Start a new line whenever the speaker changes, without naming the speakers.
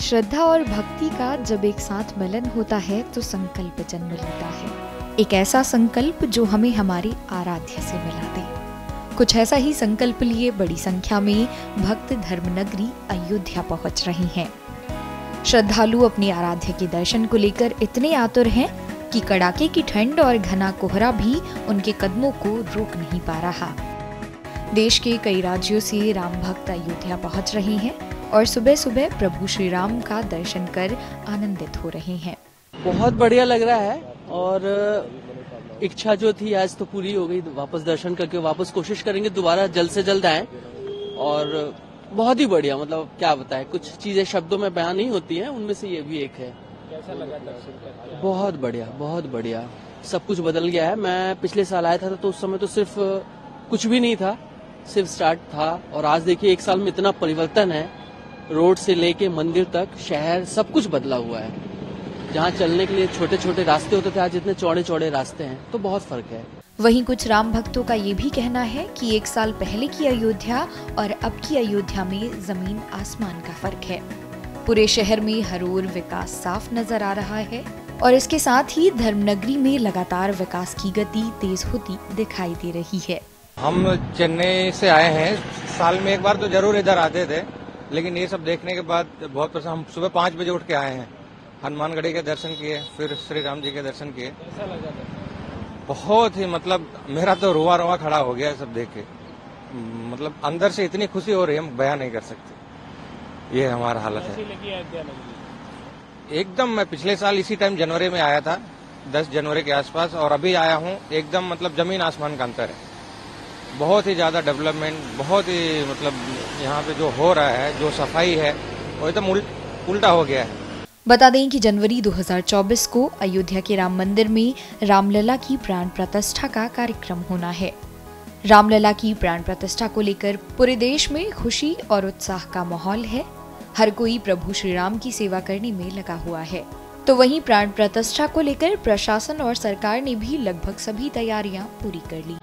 श्रद्धा और भक्ति का जब एक साथ मिलन होता है तो संकल्प जन्म लेता है। एक ऐसा संकल्प जो हमें हमारे आराध्य से मिला दे। कुछ ऐसा ही संकल्प लिए बड़ी संख्या में भक्त धर्मनगरी अयोध्या पहुँच रहे हैं। श्रद्धालु अपने आराध्य के दर्शन को लेकर इतने आतुर हैं कि कड़ाके की ठंड और घना कोहरा भी उनके कदमों को रोक नहीं पा रहा। देश के कई राज्यों से राम भक्त अयोध्या पहुँच रहे हैं और सुबह सुबह प्रभु श्री राम का दर्शन कर आनंदित हो रहे हैं।
बहुत बढ़िया लग रहा है और इच्छा जो थी आज तो पूरी हो गई वापस दर्शन करके वापस कोशिश करेंगे दोबारा जल्द से जल्द आए। और बहुत ही बढ़िया मतलब क्या बताए कुछ चीज़ें शब्दों में बयान नहीं होती हैं उनमें से ये भी एक है।
कैसा लगा दर्शन
बहुत बढ़िया बहुत बढ़िया। सब कुछ बदल गया है। मैं पिछले साल आया था तो उस समय तो सिर्फ़ कुछ भी नहीं था। सिर्फ़ स्टार्ट था और आज देखिए एक साल में इतना परिवर्तन है। रोड से लेके मंदिर तक, शहर, सब कुछ बदला हुआ है। जहाँ चलने के लिए छोटे छोटे रास्ते होते थे, आज इतने चौड़े चौड़े रास्ते हैं तो बहुत फ़र्क है।
वहीं कुछ राम भक्तों का ये भी कहना है कि एक साल पहले की अयोध्या और अब की अयोध्या में ज़मीन आसमान का फ़र्क है। पूरे शहर में हर ओर विकास साफ़ नज़र आ रहा है और इसके साथ ही धर्मनगरी में लगातार विकास की गति तेज होती दिखाई दे रही है।
हम चेन्नई से आए हैं। साल में एक बार तो ज़रूर इधर आते थे, लेकिन ये सब देखने के बाद बहुत पसंद हम सुबह पाँच बजे उठ के आए हैं। हनुमानगढ़ी के दर्शन किए, फिर श्री राम जी के दर्शन किए। बहुत ही मतलब मेरा तो रोआ रोआ खड़ा हो गया सब देख के। मतलब अंदर से इतनी खुशी हो रही है, हम बयान नहीं कर सकते। ये हमारा हालत है। एकदम, मैं पिछले साल इसी टाइम जनवरी में आया था, दस जनवरी के आसपास, और अभी आया हूँ। एकदम मतलब ज़मीन आसमान का अंतर है। बहुत ही ज़्यादा डेवलपमेंट, बहुत ही मतलब यहाँ पे जो हो रहा है, जो सफ़ाई है, वो एकदम उल्टा हो गया है।
बता दें कि जनवरी 2024 को अयोध्या के राम मंदिर में रामलला की प्राण प्रतिष्ठा का कार्यक्रम होना है। रामलला की प्राण प्रतिष्ठा को लेकर पूरे देश में खुशी और उत्साह का माहौल है। हर कोई प्रभु श्री राम की सेवा करने में लगा हुआ है। तो वहीं प्राण प्रतिष्ठा को लेकर प्रशासन और सरकार ने भी लगभग सभी तैयारियाँ पूरी कर ली।